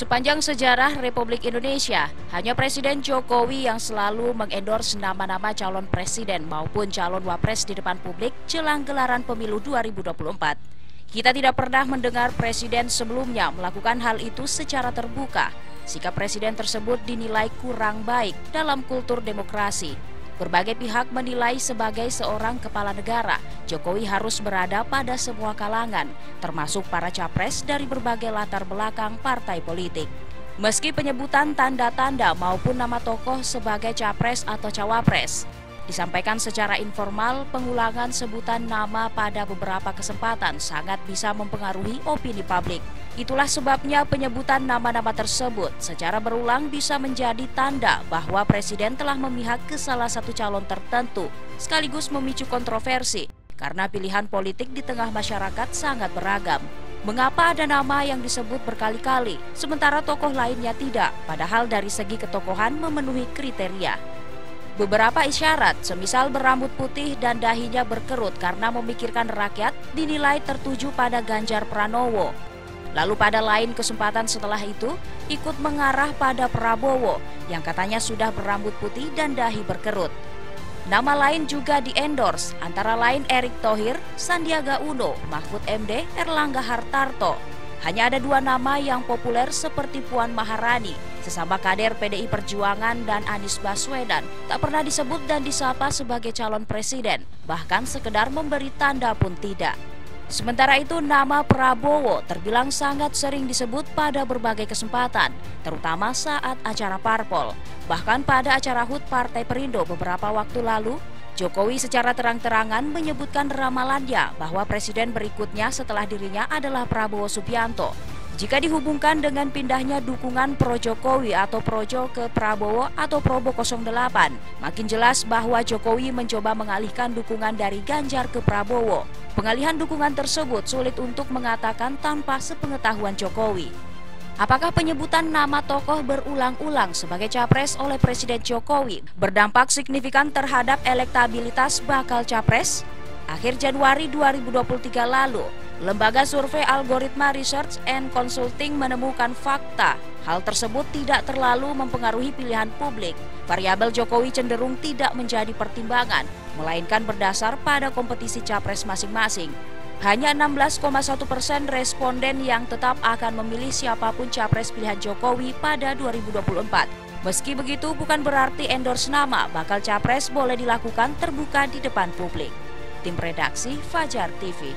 Sepanjang sejarah Republik Indonesia, hanya Presiden Jokowi yang selalu mengendorse nama-nama calon presiden maupun calon wapres di depan publik jelang gelaran pemilu 2024. Kita tidak pernah mendengar presiden sebelumnya melakukan hal itu secara terbuka. Sikap presiden tersebut dinilai kurang baik dalam kultur demokrasi. Berbagai pihak menilai sebagai seorang kepala negara, Jokowi harus berada pada semua kalangan, termasuk para capres dari berbagai latar belakang partai politik. Meski penyebutan tanda-tanda maupun nama tokoh sebagai capres atau cawapres, Disampaikan secara informal, pengulangan sebutan nama pada beberapa kesempatan sangat bisa mempengaruhi opini publik. Itulah sebabnya penyebutan nama-nama tersebut secara berulang bisa menjadi tanda bahwa Presiden telah memihak ke salah satu calon tertentu, sekaligus memicu kontroversi karena pilihan politik di tengah masyarakat sangat beragam. Mengapa ada nama yang disebut berkali-kali, sementara tokoh lainnya tidak, padahal dari segi ketokohan memenuhi kriteria. Beberapa isyarat, semisal berambut putih dan dahinya berkerut karena memikirkan rakyat, dinilai tertuju pada Ganjar Pranowo. Lalu pada lain kesempatan setelah itu, ikut mengarah pada Prabowo yang katanya sudah berambut putih dan dahi berkerut. Nama lain juga diendorse, antara lain Erick Thohir, Sandiaga Uno, Mahfud MD, Erlangga Hartarto. Hanya ada dua nama yang populer seperti Puan Maharani, Sesama kader PDI Perjuangan dan Anies Baswedan tak pernah disebut dan disapa sebagai calon presiden, bahkan sekedar memberi tanda pun tidak. Sementara itu nama Prabowo terbilang sangat sering disebut pada berbagai kesempatan, terutama saat acara parpol. Bahkan pada acara HUT Partai Perindo beberapa waktu lalu, Jokowi secara terang-terangan menyebutkan ramalannya bahwa presiden berikutnya setelah dirinya adalah Prabowo Subianto jika dihubungkan dengan pindahnya dukungan pro Jokowi atau projo ke Prabowo atau Probo 08, makin jelas bahwa Jokowi mencoba mengalihkan dukungan dari Ganjar ke Prabowo. Pengalihan dukungan tersebut sulit untuk mengatakan tanpa sepengetahuan Jokowi. Apakah penyebutan nama tokoh berulang-ulang sebagai capres oleh Presiden Jokowi berdampak signifikan terhadap elektabilitas bakal capres? Akhir Januari 2023 lalu, Lembaga survei algoritma research and consulting menemukan fakta hal tersebut tidak terlalu mempengaruhi pilihan publik. Variabel Jokowi cenderung tidak menjadi pertimbangan, melainkan berdasar pada kompetisi capres masing-masing. Hanya 16,1 persen responden yang tetap akan memilih siapa pun capres pilihan Jokowi pada 2024. Meski begitu, bukan berarti endorse nama bakal capres boleh dilakukan terbuka di depan publik. Tim Redaksi Fajar TV